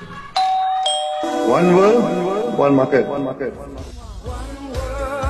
One world, one market. One market. One market.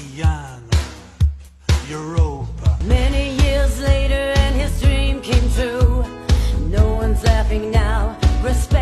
Oceania, Europa. Many years later, and his dream came true. No one's laughing now. Respect.